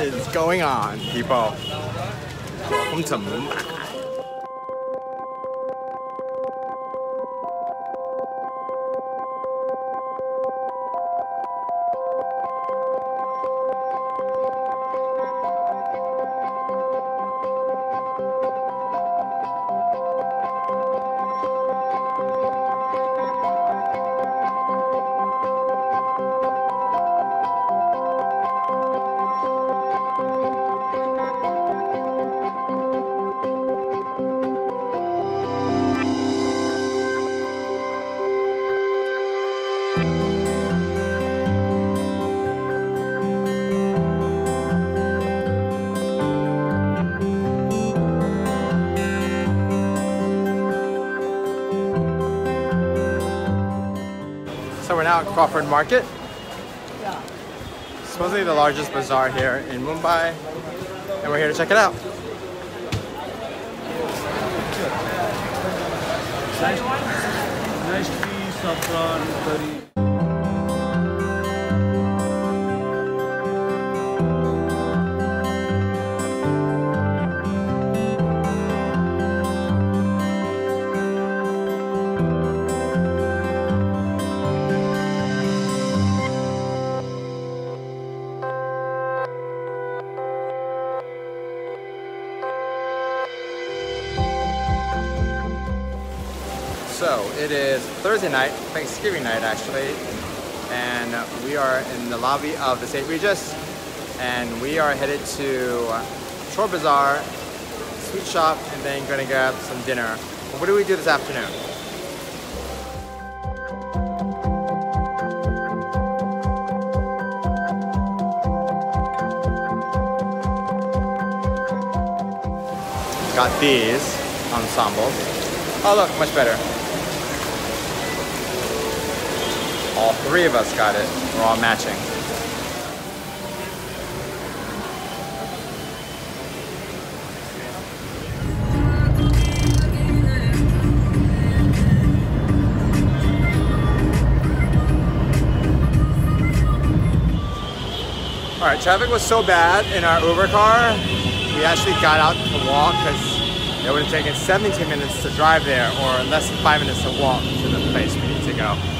is going on, people? Welcome to Mumbai. So we're now at Crawford Market. Supposedly the largest bazaar here in Mumbai. And we're here to check it out. Nice curry. Thursday night, Thanksgiving night actually, and we are in the lobby of the St. Regis, and we are headed to Chor Bazaar, sweet shop, and then gonna grab some dinner. What do we do this afternoon? Got these ensembles. Oh look, much better. All three of us got it. We're all matching. All right, traffic was so bad in our Uber car, we actually got out to walk because it would have taken 17 minutes to drive there or less than five minutes to walk to the place we need to go.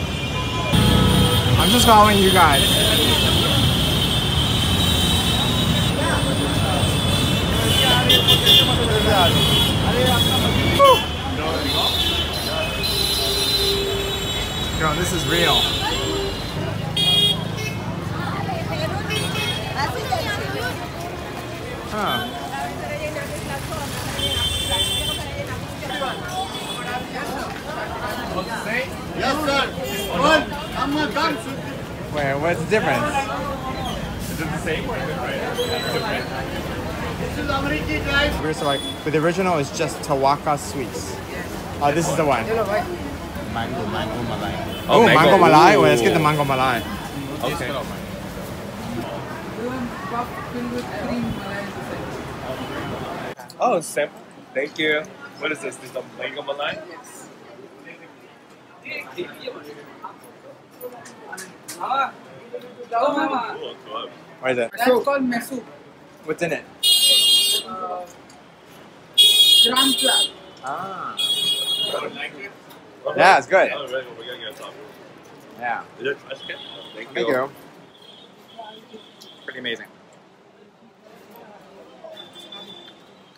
I'm just following you guys. Woo! Yo, this is real. Huh. Yes, sir. One, I'm not done. Wait, what's the difference? Is it the same or different? This is American drive. We're so like, but the original is just Tawakkal sweets. Oh, this is the one. Mango, mango malai. Oh, oh mango, malai. Well, let's get the mango malai. Okay. Oh, sample. Thank you. What is this? This is the mango malai? Cool, cool. What is it? That's called mesu. What's in it? Uh, gram flour. Ah. Yeah, it's good. Right, we gotta get some. Yeah. Is there trash can? Oh, thank, Thank you. Pretty amazing.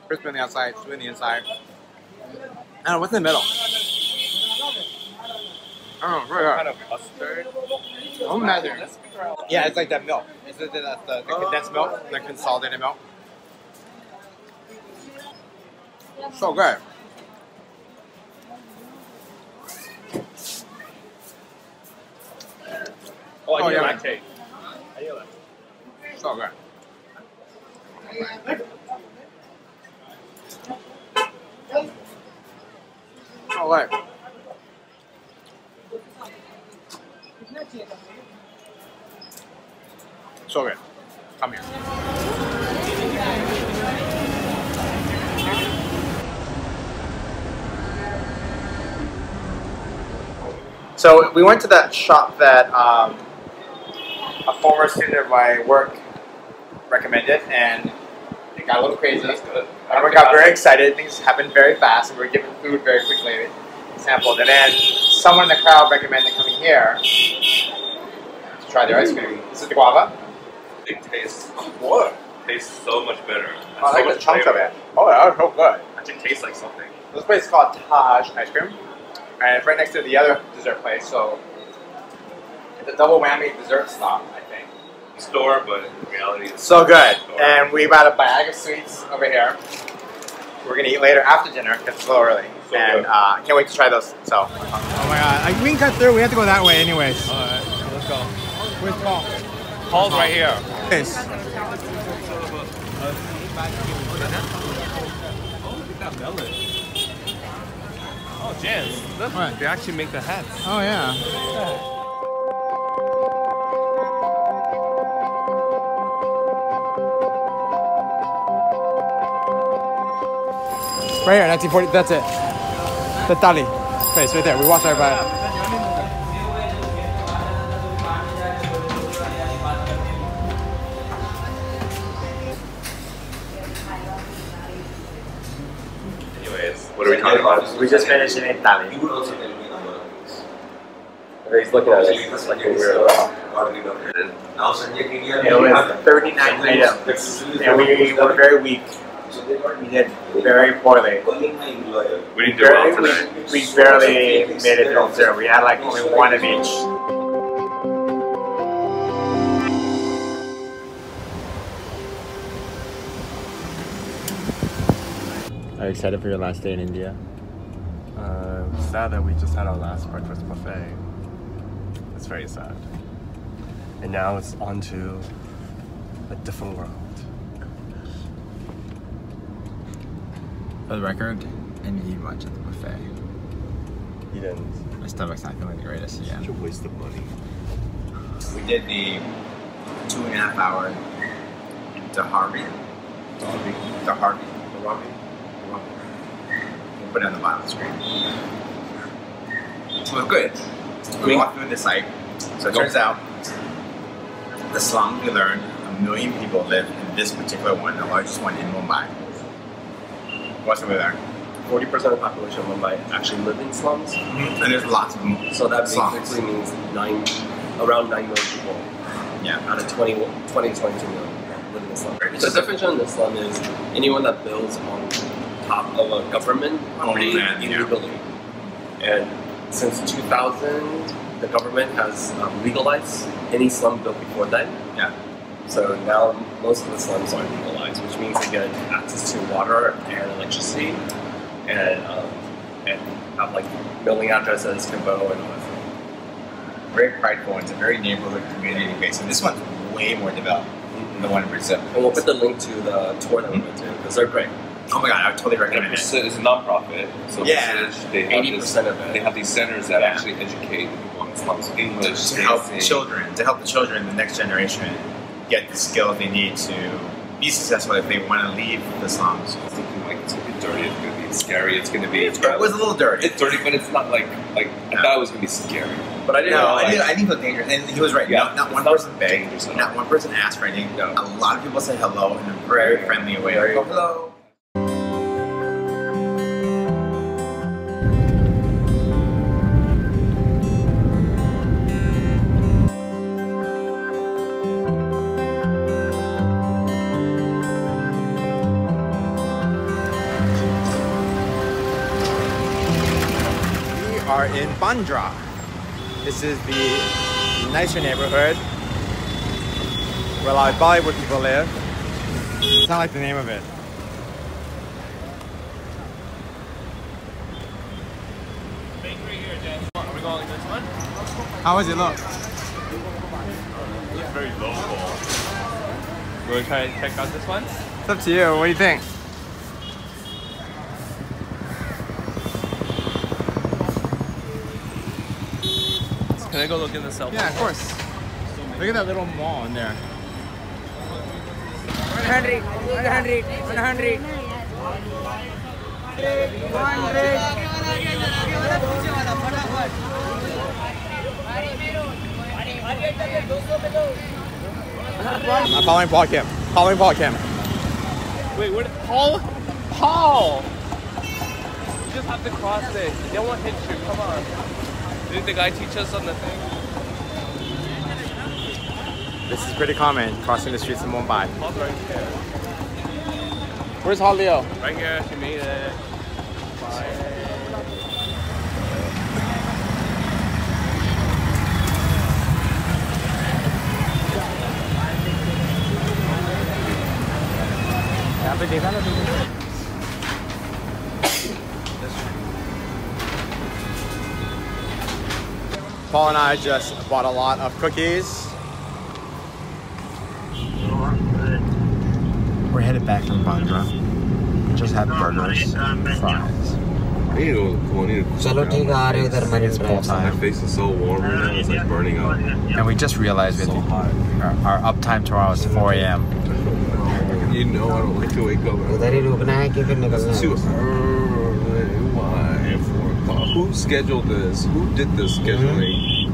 Crispy on the outside, sweet on the inside. I don't know, what's in the middle? Oh, right, Kind right. of custard. Oh, imagine. Let's figure out. Yeah, it's like that milk. It's the, the, the, the condensed milk, the consolidated milk. So good. Oh, I Oh, hear yeah. lactate. I hear lactate. So good. So we went to that shop that um, a former student of my work recommended, and it got a little crazy. That's good. Everyone got very excited. Things happened very fast, and we were given food very quickly. Sampled, and then someone in the crowd recommended coming here to try their ice cream. This is the guava. It tastes What? tastes so much better. I like so the chunks of it. Oh, that was so good. Actually tastes like something. This place is called Taj Ice Cream, and it's right next to the other dessert place. So it's a double whammy dessert stop, I think. Store, but in reality it's So good. Store. And we bought a bag of sweets over here. We're gonna eat later after dinner because it's a little early. So and good. uh, can't wait to try those. So. Oh my god! I, we can cut through. We have to go that way, anyways. Alright, let's go. Where's Paul? Paul's right here. Yes. Oh, Look, What? they actually make the hats. Oh yeah. Right here, 1940. That's it. The Thali place right there. We walked right by it. We just finished in Italy. You would also tell me number. He's looking at Actually, us this like like a a weirdo. weirdo. Now Sanjay Kiria. It was 39 items, and we were very weak. So they got We did very poorly. calling my employer. We didn't do well Barely, tonight. we, we barely made it through zero. We had like only one of each. Are you excited for your last day in India? Uh, sad that we just had our last breakfast buffet. It's very sad. And now it's on to a different world. For the record, I didn't eat much at the buffet. You didn't. My stomach's not feeling the greatest yet. Such a waste of money. We did the two and a half hour Dahari. Dahari. Dahari. Dahari. We'll put it on the bottom of the screen. So good. We walked through the site. So it turns out the slum we learned, a million people live in this particular one, the largest one in Mumbai. What's over there? 40% of the population of Mumbai actually live in slums. Mm-hmm. And there's lots of them. So that Slums. basically means nine, around 9 million people Yeah. out of 20, 20 to 22 million live in the slum. Right. The definition of the slum is anyone that builds on top of a government property yeah. illegally. And since 2000, the government has um, legalized any slum built before then. Yeah. So now most of the slums are legalized, which means they get access to water and electricity, and um, and have like billing addresses, can vote, and all that stuff. Very prideful. It's a very neighborhood community based. And this one's way more developed than the one in Brazil. And we'll put the link to the tour that we went to because they're great. Oh my god, I would totally recommend it. is a nonprofit, so Yeah. percentage, they have Eighty this, percent of it. they have these centers that Yeah. actually educate people in slums English, to help dancing. children, to help the children, the next generation, get the skills they need to be successful if they want to leave the slums. I was thinking like it's gonna be dirty, it's gonna be scary, it's gonna be. It was a little dirty. It's dirty, but it's not like like I thought it was gonna be scary. But I didn't no, know. I Like, didn't, I didn't feel dangerous, and he was right. Yeah. Not, not one not person begged, not one person asked for anything. No. A lot of people said hello in a very friendly way. Like, oh, hello. Are. This is the nicer neighborhood where a lot of Bollywood people live. It's not like the name of it. Are we going this one? How does it look? It's very local. Want to try to check out this one? It's up to you. What do you think? Can I go look in the cell? Yeah, of course. Look at that little mall in there. 100, 100, 100. 100. I'm following Paul Kim. Calling Paul Kim. Wait, where Paul? Paul! You just have to cross it. They won't hit you. Come on. Did the guy teach us on the thing? This is pretty common, crossing the streets in Mumbai. Right here. Where's Leo? Right here. She made it. Paul and I just bought a lot of cookies. We're headed back from Bandra. We just had burgers fries. I need to go. I need to My face is so warm right now. It's like burning up. And we just realized so hot. Our, our uptime tomorrow is 4 a.m. you know I don't like to wake up. It's too early. Why? Four. Who scheduled this? Who did this scheduling?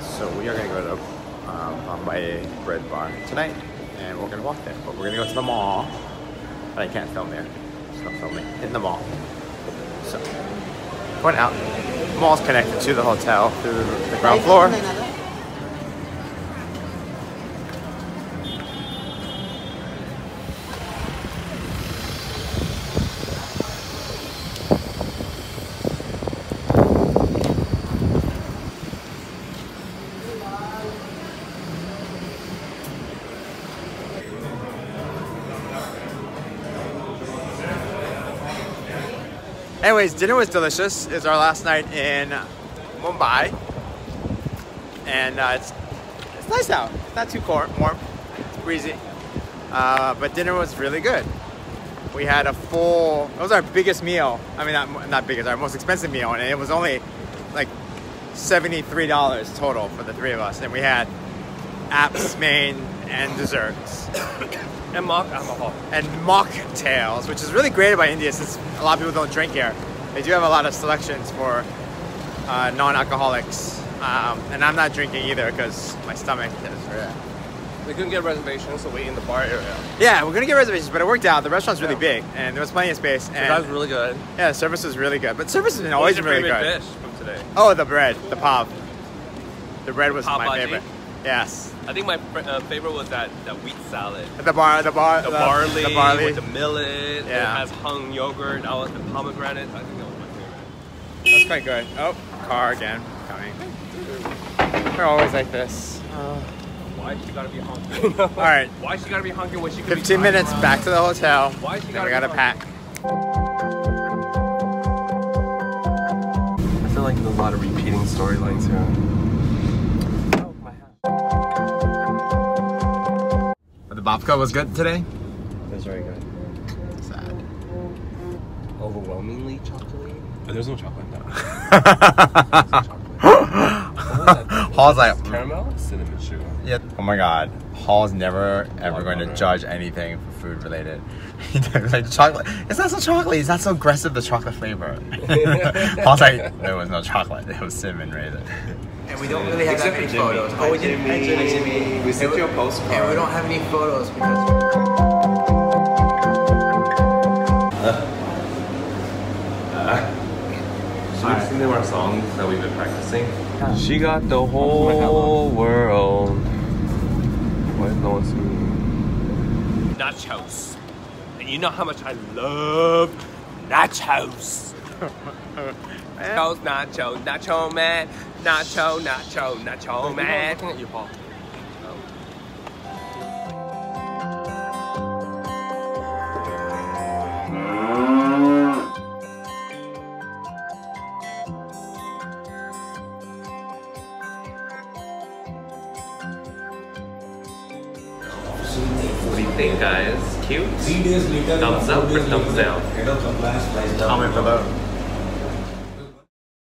So we are going to go to um, Bombay Bread Bar tonight. And we're going to walk there. But we're going to go to the mall. But I can't film there. So I'm filming in the mall. So, going out. The mall's connected to the hotel through the ground floor. Anyways, dinner was delicious. It's our last night in Mumbai, and uh, it's it's nice out. It's not too warm. It's breezy, uh, but dinner was really good. We had a full. It was our biggest meal. I mean, not not biggest, our most expensive meal, and it was only like seventy three dollars total for the three of us, and we had apps, main, and desserts And mock alcohol. and mocktails, which is really great about India since a lot of people don't drink here. They do have a lot of selections for uh, non-alcoholics, um, and I'm not drinking either because my stomach is. We couldn't get reservations, so we in the bar area. Yeah, we're gonna get reservations, but it worked out. The restaurant's really Yeah. big, and there was plenty of space. So that was really good. yeah, the service was really good. But service has always really favorite good. dish from today? Oh, the bread, the pav. The bread was my favorite. Yes, I think my uh, favorite was that, that wheat salad. the bar, the bar, The, barley, the barley. with the millet. Yeah. It has hung yogurt. That was the pomegranate. I think that was my favorite. That's quite good. Oh, car again coming. They're always like this. Why she gotta be hungry? All right. Why she gotta be hungry when she could 15 be minutes driving back to the hotel. Why she gotta we gotta hungry? pack. I feel like there's a lot of repeating storylines here. The babka was good today. It was very good. Sad. Overwhelmingly chocolatey. But there's no chocolate now. Hall's like, Caramel, cinnamon sugar. yeah. Oh my god. Hall's never ever Water going to judge anything for food related. like chocolate. It's not so chocolate. It's not so aggressive. The chocolate flavor. Hall's like, there was no chocolate. It was cinnamon raisin. And we don't really have that many photos. Oh, we did. Hi, Jimmy. We sent you a postcard. And we don't have any photos because. Uh, so we've seen them our songs that we've been practicing. She got the oh whole world. Why is no one singing? Nachos. And you know how much I love nachos. nachos, nacho, nacho man, nacho, nacho, nacho man. looking at you, Paul. What do you think, guys? Cute? Thumbs up or thumbs down? Comment below.